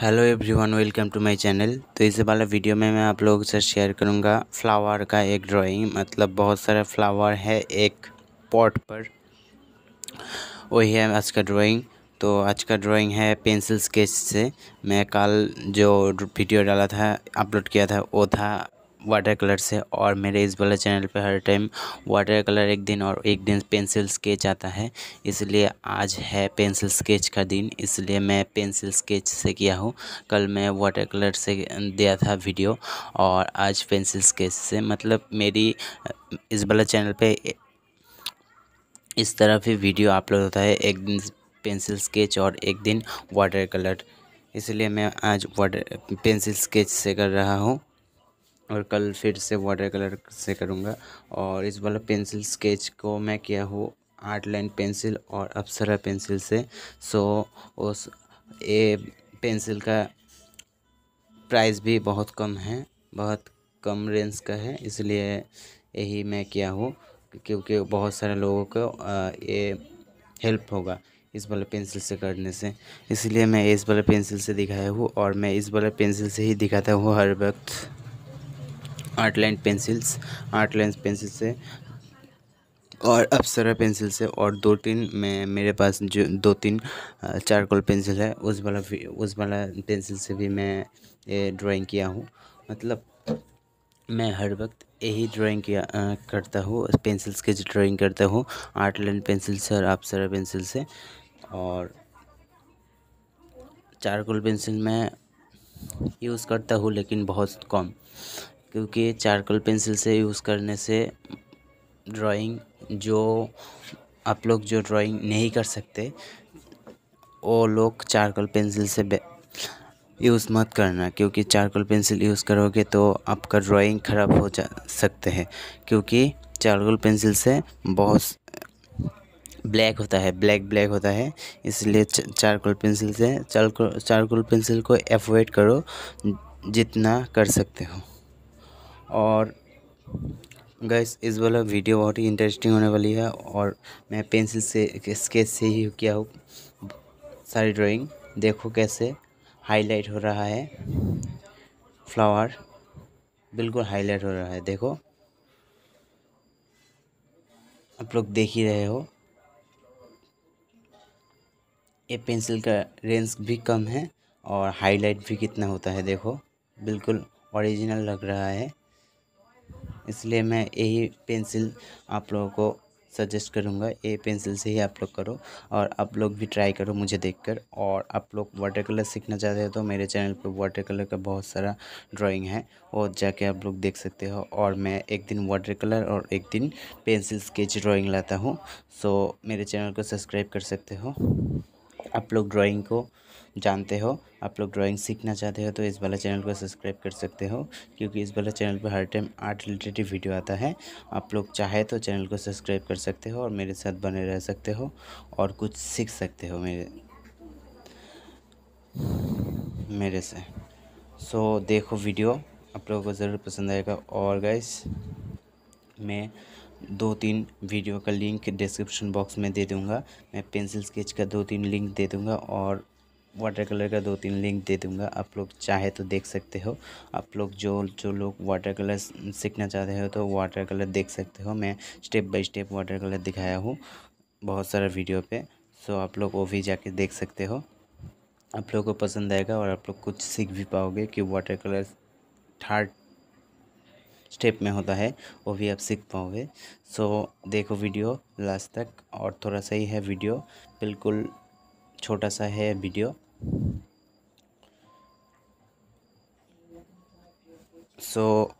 Hello everyone welcome to my channel तो इस वाला वीडियो में मैं आप लोगों से शेयर करूँगा फ्लावर का एक ड्राइंग मतलब बहुत सारा फ्लावर है एक पॉट पर। वही है आज का ड्राइंग तो आज का ड्राइंग है पेंसिल स्केच से। मैं कल जो वीडियो डाला था अपलोड किया था, वो था वाटर कलर से और मेरे इस वाले चैनल पे हर टाइम वाटर कलर एक दिन और एक दिन पेंसिल स्केच आता है। इसलिए आज है पेंसिल स्केच का दिन, इसलिए मैं पेंसिल स्केच से किया हूँ। कल मैं वाटर कलर से दिया था वीडियो और आज पेंसिल स्केच से मतलब मेरी, इस वाले चैनल पे इस तरह भी वीडियो अपलोड होता है। एक दिन पेंसिल स्केच और एक दिन वाटर कलर इसलिए मैं आज वाटर पेंसिल स्केच से कर रहा हूँ। और कल फिर से वाटर कलर से करूँगा। और इस वाला पेंसिल स्केच को मैं किया हूँ आर्ट लाइन पेंसिल और अप्सरा पेंसिल से। सो उस, ये पेंसिल का प्राइस भी बहुत कम है, बहुत कम रेंज का है, इसलिए यही मैं किया हूँ, क्योंकि बहुत सारे लोगों को ये हेल्प होगा इस वाले पेंसिल से करने से। इसलिए मैं इस वाले पेंसिल से दिखाया हूँ और मैं इस वाले पेंसिल से ही दिखाता हूँ हर वक्त। Art line pencils art line pencil से और अप्सरा पेंसिल से और दो तीन मैं मेरे पास जो दो तीन चारकोल पेंसिल है उस वाला उस वाला पेंसिल से भी मैं ये ड्राइंग किया हूँ। मतलब मैं हर वक्त यही ड्राइंग किया आ, करता हूँ पेंसिल स्केच ड्राइंग करता हूँ आर्ट लाइन पेंसिल से और अप्सरा पेंसिल से। और चारकोल पेंसिल मैं यूज़ करता हूँ लेकिन बहुत कम। क्योंकि चारकोल पेंसिल से यूज़ करने से ड्राइंग जो आप लोग जो ड्राइंग नहीं कर सकते, वो लोग चारकोल पेंसिल से यूज़ मत करना। क्योंकि चारकोल पेंसिल यूज़ करोगे तो आपका ड्राइंग ख़राब हो जा सकते हैं। क्योंकि चारकोल पेंसिल से बहुत ब्लैक होता है, ब्लैक ब्लैक होता है। इसलिए चारकोल पेंसिल से चारकोल चारकोल पेंसिल को एवॉइड करो जितना कर सकते हो। और गैस इस वाला वीडियो बहुत ही इंटरेस्टिंग होने वाली है और मैं पेंसिल से स्केच से ही किया हूँ। सारी ड्राइंग देखो कैसे हाईलाइट हो रहा है। फ्लावर बिल्कुल हाईलाइट हो रहा है, देखो। आप लोग देख ही रहे हो। ये पेंसिल का रेंज भी कम है और हाईलाइट भी कितना होता है, देखो। बिल्कुल ओरिजिनल लग रहा है। इसलिए मैं यही पेंसिल आप लोगों को सजेस्ट करूँगा। ये पेंसिल से ही आप लोग करो और आप लोग भी ट्राई करो मुझे देखकर। और आप लोग वाटर कलर सीखना चाहते हो तो मेरे चैनल पर वाटर कलर का बहुत सारा ड्राइंग है। वो जाके आप लोग देख सकते हो। और मैं एक दिन वाटर कलर और एक दिन पेंसिल स्केच ड्राइंग लाता हूँ। सो मेरे चैनल को सब्सक्राइब कर सकते हो। आप लोग ड्राइंग को जानते हो, आप लोग ड्राइंग सीखना चाहते हो तो इस वाला चैनल को सब्सक्राइब कर सकते हो, क्योंकि इस वाला चैनल पर हर टाइम आर्ट रिलेटेड वीडियो आता है। आप लोग चाहे तो चैनल को सब्सक्राइब कर सकते हो और मेरे साथ बने रह सकते हो और कुछ सीख सकते हो मेरे मेरे से। सो देखो वीडियो आप लोगों को ज़रूर पसंद आएगा। और गैस मैं दो तीन वीडियो का लिंक डिस्क्रिप्शन बॉक्स में दे दूँगा। मैं पेंसिल स्केच का दो तीन लिंक दे दूँगा और वाटर कलर का दो तीन लिंक दे दूँगा। आप लोग चाहे तो देख सकते हो। आप लोग जो जो लोग वाटर कलर सीखना चाहते हो तो वाटर कलर देख सकते हो। मैं step by step water colour दिखाया हूँ बहुत सारा वीडियो पे। सो आप लोग वो भी जाके देख सकते हो। आप लोग को पसंद आएगा और आप लोग कुछ सीख भी पाओगे कि वाटर कलर थर्ड स्टेप में होता है वो भी आप सीख पाओगे। सो देखो वीडियो लास्ट तक और थोड़ा सा ही है वीडियो बिल्कुल छोटा सा है वीडियो सो so,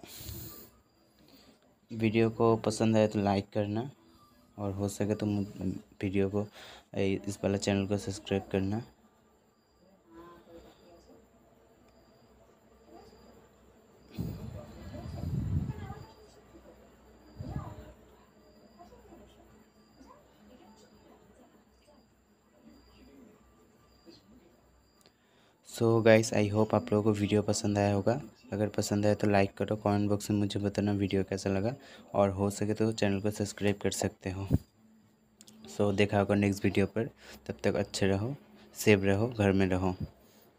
वीडियो को पसंद आए तो लाइक करना और हो सके तो वीडियो को इस वाला चैनल को सब्सक्राइब करना। सो गाइस आई होप आप लोगों को वीडियो पसंद आया होगा। अगर पसंद आया तो लाइक करो कमेंट बॉक्स में मुझे बताना वीडियो कैसा लगा। और हो सके तो चैनल को सब्सक्राइब कर सकते हो। सो so, देखा होगा नेक्स्ट वीडियो पर। तब तक अच्छे रहो सेफ़ रहो घर में रहो।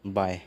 बाय